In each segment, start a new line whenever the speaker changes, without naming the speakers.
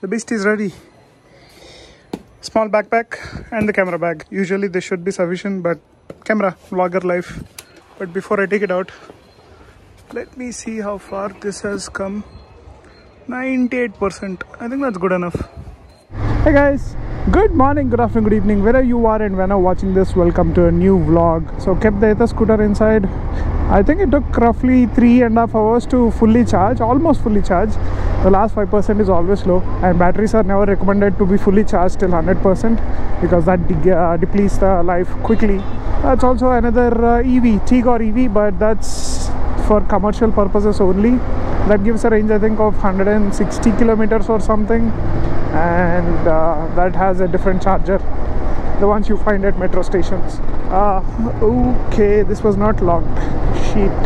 The beast is ready. Small backpack and the camera bag. Usually this should be sufficient, but camera, vlogger life. But before I take it out, let me see how far this has come. 98%. I think that's good enough. Hey guys, good morning, good afternoon, good evening, wherever you are and when are watching this, welcome to a new vlog. So kept the scooter inside. I think it took roughly three and a half hours to fully charge, almost fully charge. The last 5% is always low and batteries are never recommended to be fully charged till 100% because that de- uh, depletes the life quickly. That's also another uh, EV, Tigor EV, but that's for commercial purposes only. That gives a range I think of 160 kilometers or something and uh, that has a different charger the ones you find at metro stations uh, okay this was not locked shit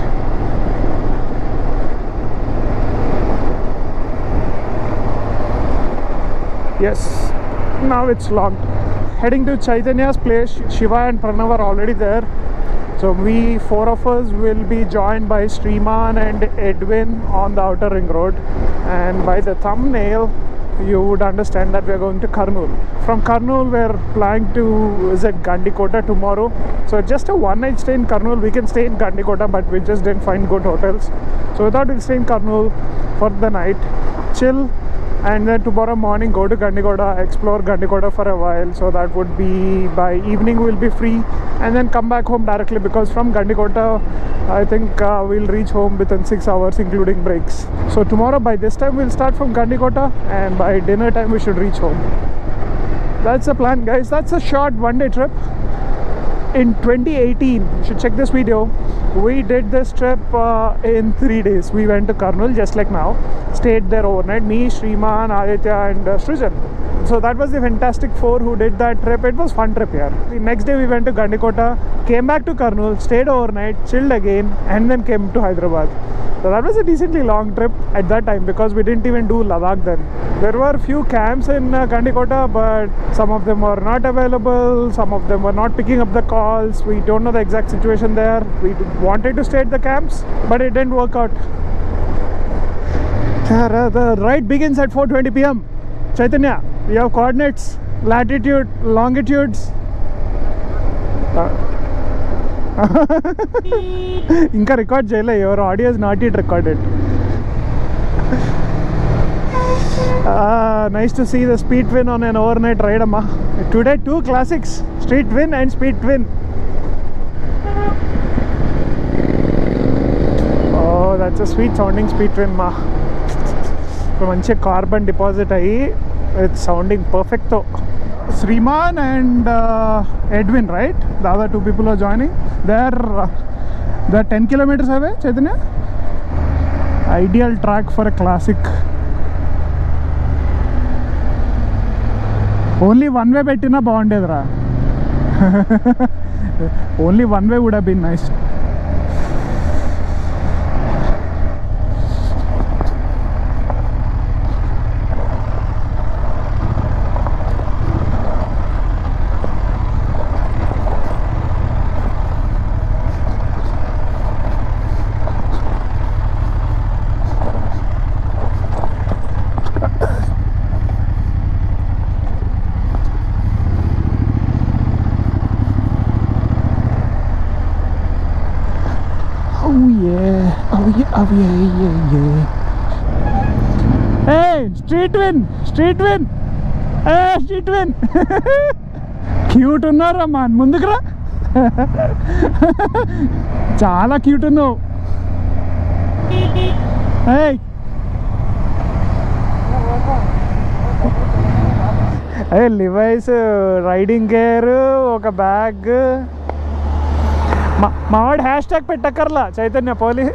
yes now it's locked. Heading to chaitanya's place shiva and pranav are already there. So we four of us will be joined by Sriman and Edwin on the outer ring road. And by the thumbnail you would understand that we are going to Kurnool. From Kurnool we're planning to visit Gandikota tomorrow. So just a one night stay in Kurnool. We can stay in Gandikota but we just didn't find good hotels. So we thought we'll stay in Kurnool for the night, chill and then tomorrow morning go to Gandikota, explore Gandikota for a while. So that would be by evening we'll be free and then come back home directly because from Gandikota I think uh, we'll reach home within 6 hours including breaks. So tomorrow by this time we'll start from Gandikota and by dinner time we should reach home. That's the plan guys. That's a short one day trip. In 2018, you should check this video. We did this trip uh, in three days. We went to Kurnool just like now. Stayed there overnight. Me, Sriman, Aditya and uh, Srijan. So that was the fantastic four who did that trip. It was fun trip here. The next day we went to Gandikota, came back to Kurnool, stayed overnight, chilled again and then came to Hyderabad. So that was a decently long trip at that time because we didn't even do Ladakh then. There were few camps in uh, Gandikota but some of them were not available, some of them were not picking up the calls. We don't know the exact situation there. We wanted to stay at the camps but it didn't work out. The ride begins at 4.20 pm. Chaitanya, we have coordinates, latitude, longitudes. ఇంకా record చేయలే your audio is not it recorded nice to see the speed twin on an over night ride అమ్మా today two classics street twin and speed twin oh that's a sweet sounding speed twin మా ఇప్పుడు మంచిగా carbon deposit అయ్యి it's sounding పర్ఫెక్ట్తో Sriman and Edwin right the other two people are joining they are they are ten kilometres away Chaitanya ideal track for a classic only one way పెట్టినా బాగుండేదిరా only one way would been nice yeah, yeah, yeah. Hey, street win, street win. Hey, street win. Cute ఉన్నారా మా ముందుకురా చాలా cute ఉన్నావు ఏయ్ అదే Levi's riding gear ఒక bag మా మావాడు హ్యాష్ ట్యాగ్ పెట్టక్కర్లా చైతన్య పోలీ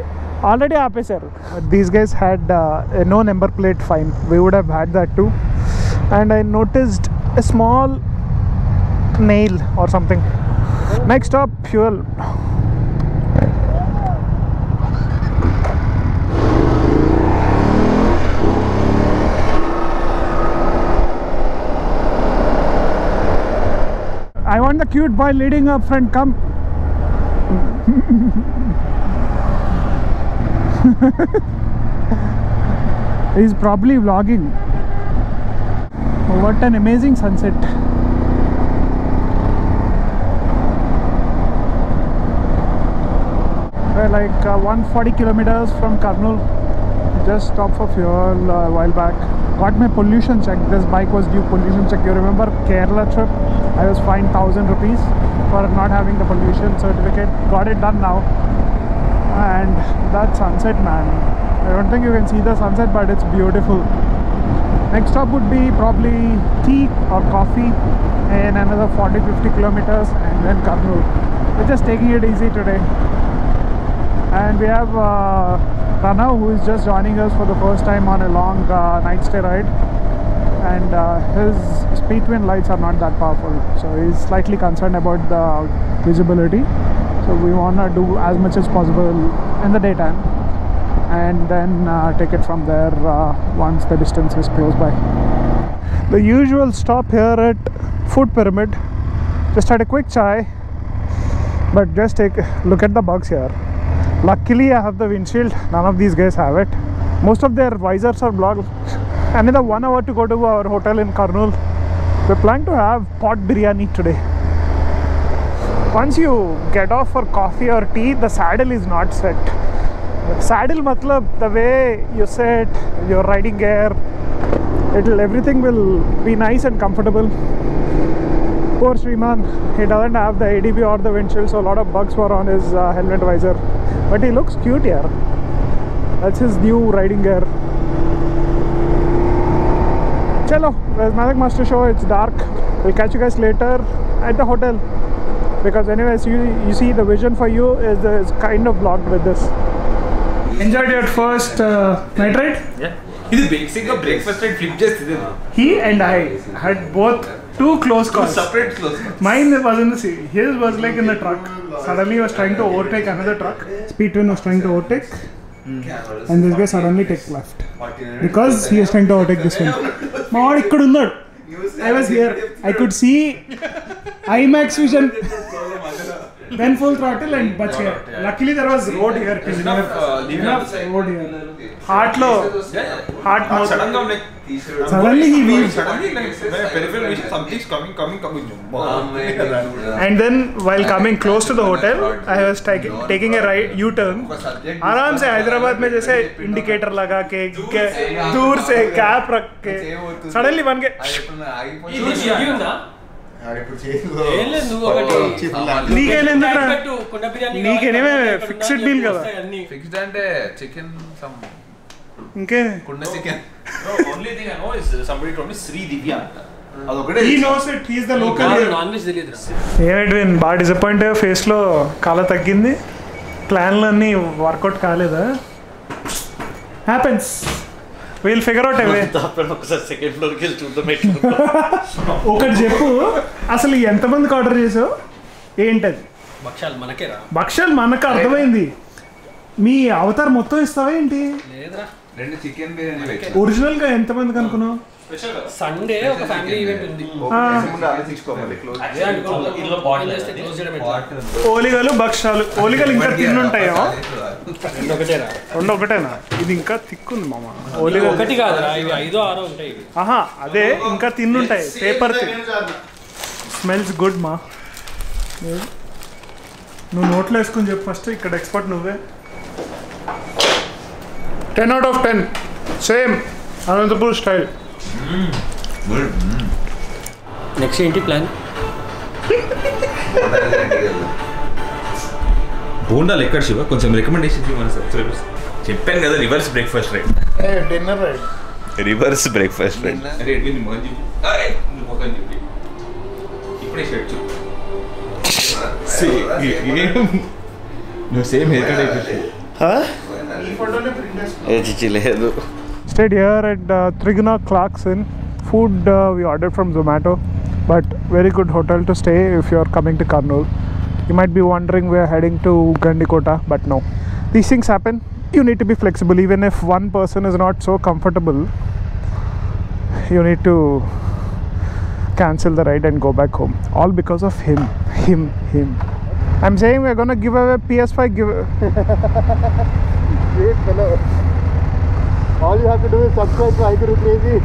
ఆల్రెడీ ఆపేశారు these guys had no number plate fine we would have had that to and I noticed a small nail or something next stop fuel I want the cute boy leading up front. Come. He's probably vlogging. what an amazing sunset. We're like uh, 140 kilometers from Kurnool just stopped for fuel uh, a while back. Got my pollution check. This bike was due pollution check. You remember Kerala trip? I was fined 1000 rupees for not having the pollution certificate. Got it done now and that sunset man. I don't think you can see the sunset but it's beautiful. Next stop would be probably tea or coffee in another 40-50 kilometers and then Kurnool we're just taking it easy today. And we have uh, who is just joining us for the first time on a long uh, night stay ride. And uh, his speed twin lights are not that powerful so he's slightly concerned about the visibility so we want to do as much as possible in the daytime and then uh, take it from there uh, once the distance is close by. The usual stop here at food pyramid. Just had a quick chai but just take look at the bugs here. Luckily i have the windshield. None of these guys have it. Most of their visors are blocked. Another one hour to go to our hotel in Kurnool we're planning to have pot biryani today once you get off for coffee or tea the saddle is not set. Saddle matlab the way you sit your riding gear it'll everything will be nice and comfortable. Poor Sriman he doesn't have the ADB or the windshield so a lot of bugs were on his uh, helmet visor. But he looks cute here. That's his new riding gear. Chalo there's Magic Master show? It's dark. We'll catch you guys later at the hotel because anyways you you see the vision for you is, kind of blocked with this. Enjoyed your first uh, night ride?
Yeah. Is basic a breakfast and flip just
he and i had both two close calls.
two separate close calls.
mine was in the sea. His was like in the truck. Suddenly he was trying to overtake another truck. Speed twin was trying to overtake. Hmm. And this guy suddenly took left. Because he was trying to overtake this one. My I was here. I could see IMAX vision. then full throttle and bach gaya. Yeah. Luckily there was road here.
There's enough, uh, leave
enough road here. Heart lo Heart low.
Suddenly I'm like.
Suddenly he weaves
Suddenly like my peripheral vision something's coming, coming, coming.
And then while coming close to the hotel, I was taking a right U-turn. आराम से हैदराबाद में जैसे indicator लगा के दूर से cap रख के सडनली बन के నీకేనేమే
ఫిక్స్డ్
డీల్ కదా?
ఫిక్స్డ్ అంటే చికెన్ సమ్
ఇంకే?
కుండ chicken
only thing I know is somebody told me Sri Divya
బాగా డిసప్పాయింట్ ఫేస్లో కళ తగ్గింది. ప్లాన్లు ప్లాన్లన్నీ వర్కౌట్ కాలేదా? Happens we'll figure out away
ఒకసారి సెకండ్ చూద్దాం ఎట్లా
ఒకటి చెప్పు. అసలు ఎంతమందికి ఆర్డర్ చేసావు? ఏంటది?
భక్షాలు మనకేరా.
భక్ష్యాలు మనకు అర్థమైంది. మీ అవతార్ మొత్తం ఇస్తావా ఏంటి?
లేదురా.
రెండు చికెన్ బిర్యానీ వెజ్
ఒరిజినల్గా ఎంతమందికి అనుకున్నావు?
సండే ఒక ఫ్యామిలీ ఈవెంట్ ఉంది?
ఓలిగలు భక్ష్యాలు ఓలిగలు ఇంకా తిన్నుంటాయో?
రెండు
ఒకటేనా? ఇది ఇంకా తిక్కుంది మామ. ఓలిగలు
ఒకటి కాదురా ఇవి ఐదో ఆరో ఉంటాయి
ఆహా అదే ఇంకా తిన్నుంటాయి పేపర్ స్మెల్స్ గుడ్ మా. నువ్వు నోట్లో వేసుకుని చెప్పు ఫస్ట్ ఇక్కడ ఎక్స్పర్ట్ నువ్వే. Ten out of ten same Anantapur style.
Next ఏంటి ప్లాన్?
బోండాలు ఎక్కడ శివ? కొంచెం రికమెండేషన్ ఇవ్వండి సార్ చెప్పాను కదా reverse breakfast right
dinner right
reverse breakfast right
అరే ఎడ్విన్ నీ మొహం చూపి. అరే నీ మొహం చూపి. ఇప్పుడే షర్ట్ చూపి. నువ్వు సేమ్ హెయిర్ కట్ అయిపోయింది
లేదు.
Stayed here at uh, Trigna Clarkson. Food uh, we ordered from Zomato, but very good hotel to stay if you're coming to Kurnool. You might be wondering we're heading to Gandikota, but no. These things happen. You need to be flexible, even if one person is not so comfortable. You need to cancel the ride and go back home. All because of him, him, him. I'm saying we're gonna give away PS5 give.
Great fellow. All you have to do is subscribe to iGuru Crazy.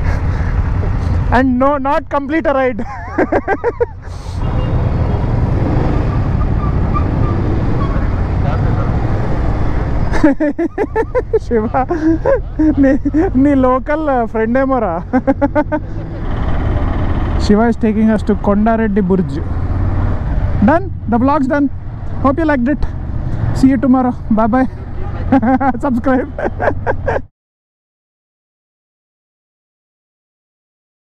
And no, not complete a ride. Shiva, ni local uh, friend emora. Shiva is taking us to Kondareddy Burj. Done? The vlog's done. Hope you liked it. See you tomorrow. Bye bye. Subscribe.